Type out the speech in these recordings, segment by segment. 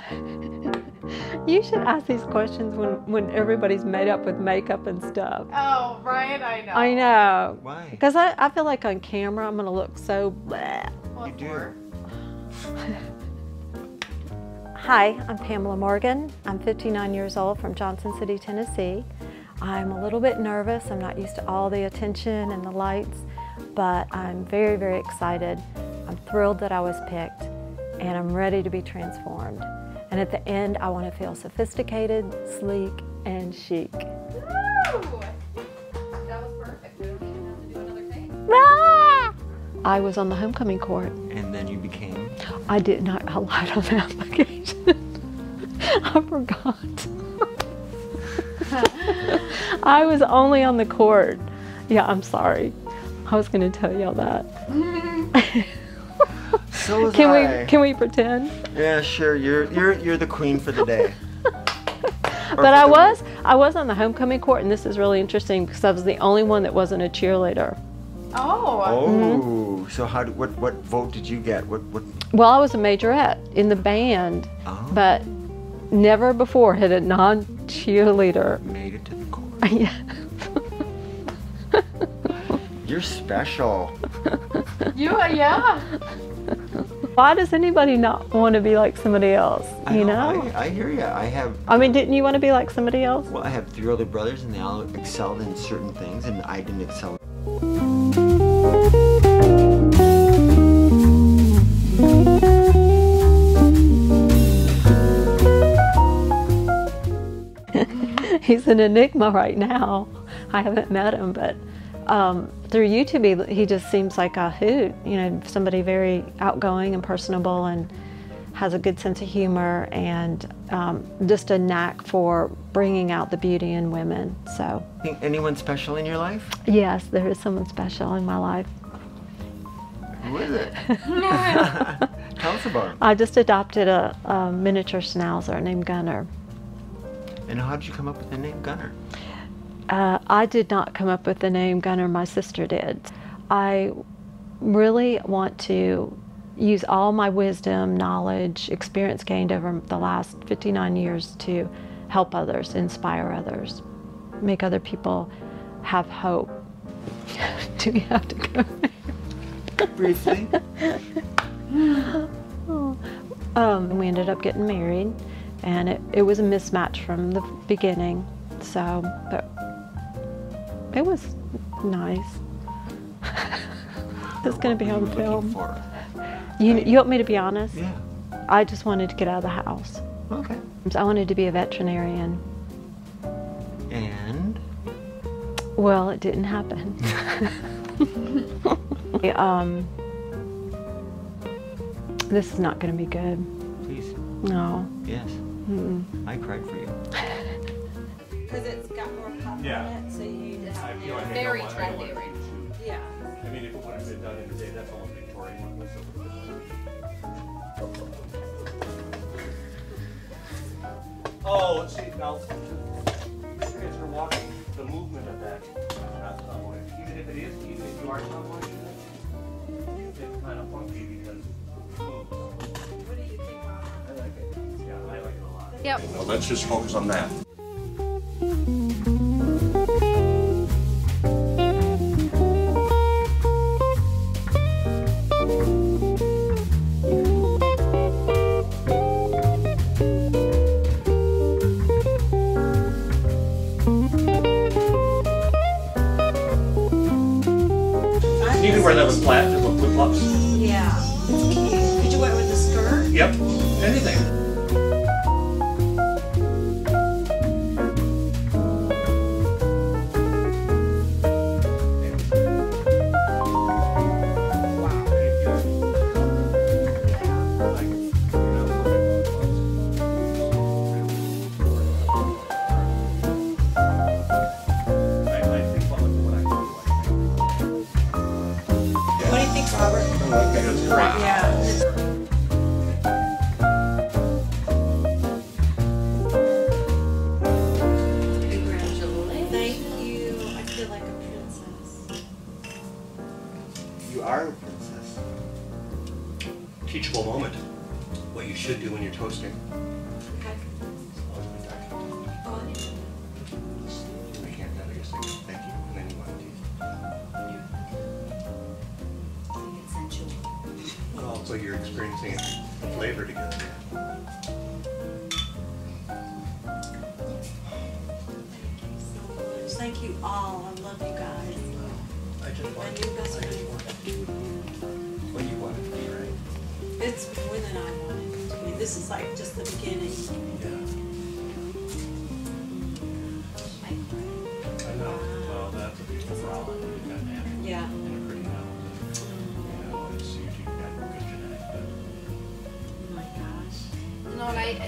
You should ask these questions when, when everybody's made up with makeup and stuff. Oh, right, I know. I know. Why? Because I, I feel like on camera I'm going to look so bleh. What You do. Hi, I'm Pamela Morgan. I'm 59 years old from Johnson City, Tennessee. I'm a little bit nervous. I'm not used to all the attention and the lights, but I'm very, very excited. I'm thrilled that I was picked, and I'm ready to be transformed. And at the end, I want to feel sophisticated, sleek, and chic. Woo! That was perfect. We don't even have to do another take. Ah! I was on the homecoming court. And then you became. I did not highlight on the application. I forgot. I was only on the court. Yeah, I'm sorry. I was going to tell y'all that. So was Can I. we can we pretend? Yeah, sure. You're you're you're the queen for the day. But I the was I was on the homecoming court, and this is really interesting because I was the only one that wasn't a cheerleader. Oh. Oh, Mm-hmm. so how? Did, what what vote did you get? What what? Well, I was a majorette in the band, Oh, but never before had a non-cheerleader. made it to the court. Yeah. You're special. You, are, yeah. Why does anybody not want to be like somebody else? I You know? I, I hear you. I have. I mean, didn't you want to be like somebody else? Well, I have three older brothers, and they all excelled in certain things, and I didn't excel. He's an enigma right now. I haven't met him, but um, through YouTube, he, he just seems like a hoot. You know, somebody very outgoing and personable, and has a good sense of humor, and um, just a knack for bringing out the beauty in women. So, anyone special in your life? yes, there is someone special in my life. Who is it? Tell us about him. I just adopted a, a miniature schnauzer named Gunner. And how did you come up with the name Gunner? Uh, I did not come up with the name Gunner, my sister did. I really want to use all my wisdom, knowledge, experience gained over the last 59 years to help others, inspire others, make other people have hope. Do we have to go? Briefly. Um, we ended up getting married, and it, it was a mismatch from the beginning. So, but it was nice. it's going to be on were you looking film. for? You, you want me to be honest? Yeah. I just wanted to get out of the house. Okay. I wanted to be a veterinarian. And Well, it didn't happen. um, this is not going to be good. please, No. yes, Mm-mm. I cried for you. Because it's got more pop Yeah. in it, so you need to I have feel like Very I trendy, want Yeah. I mean, if it would have been done in the day, that's all Victorian one was so. Oh, let's see, now, as you're walking, the movement of that, not subway, even if it is, even if you are subway, it's kind of funky because it. What do you think, I like it. Yeah, I like it a lot. Yep. Well, let's just focus on that. You can wear that with flat, with flip flops. Yeah. Could you wear it with a skirt? Yep, anything. So you're experiencing the flavor together. Thank you so much. Thank you all. I love you guys. I just want, you guys I are just doing want what you want it to be, right? It's more than I wanted it to be. This is like just the beginning. Yeah.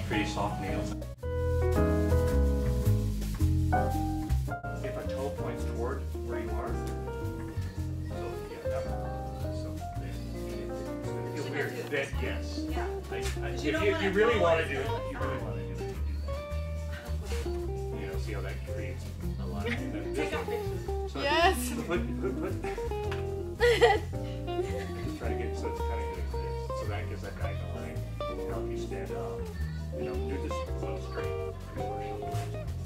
Pretty soft nails. If a toe points toward where you are, so, yeah, that one, uh, so, there. It's gonna feel weird, then, yes. Yeah. I, I, if you you, if you really wanna do it, you really oh. wanna do it. You know, see how that creates a lot of, and then Take a picture. So Yes. Put, put, put. Just try to get, so it's kind of good like this, so that gives that guy the line, to help you stand up. You know, do this one straight, and one shoulder.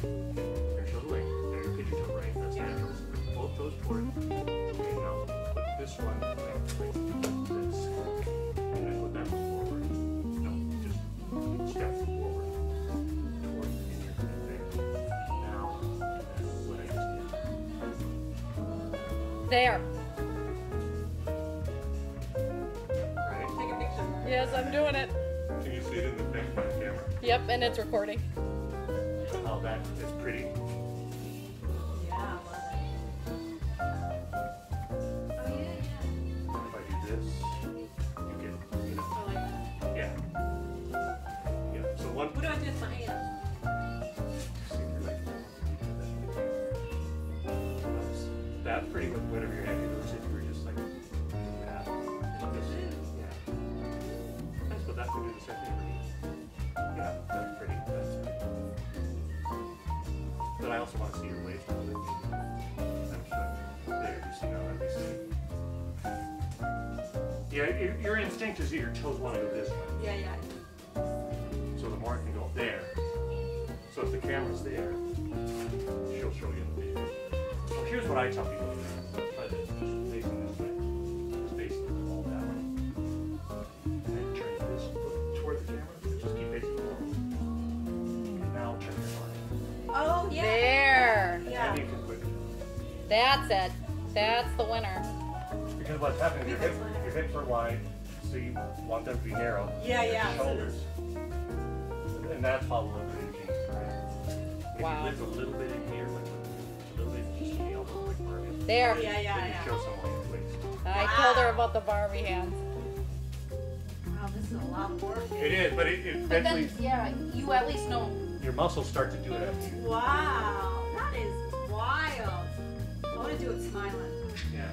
And shoulder right, there, your pigeon toe right, that's natural. Both those toward, okay, now, put this one like, like this. And then put that one forward. No, just step forward. Toward, in your, there. Now, what I just did. there. Right? Take a picture. Yes, I'm doing it. Yep, and it's recording. How that is pretty. Yeah, your, your instinct is that your toes want to go this way. Yeah, yeah. So the mark can go there. So if the camera's there, she'll show you in the video. So here's what I tell people to do. Try this, just facing this way. Just facing the wall that way. And then turn this foot toward the camera. Just keep facing the wall. And now turn your body. Oh, yeah. There. Yeah. And you can quick. That's it. That's the winner. Because what's happening, your, hip, your hips are wide, so you want them to be narrow. Yeah, Your yeah, so Shoulders. And that's probably what the jeans, right? If Wow. you lift a little bit in here, but a little bit just in the elbow, like Marvin. There. Yeah, Then yeah, yeah. show someone your waist. I told her about the Barbie hands. Wow, this is a lot of work. It is, but it, it But eventually, then, yeah, you at least know. your muscles start to do it after you. Wow, that is wild. I want to do it smiling. Yeah,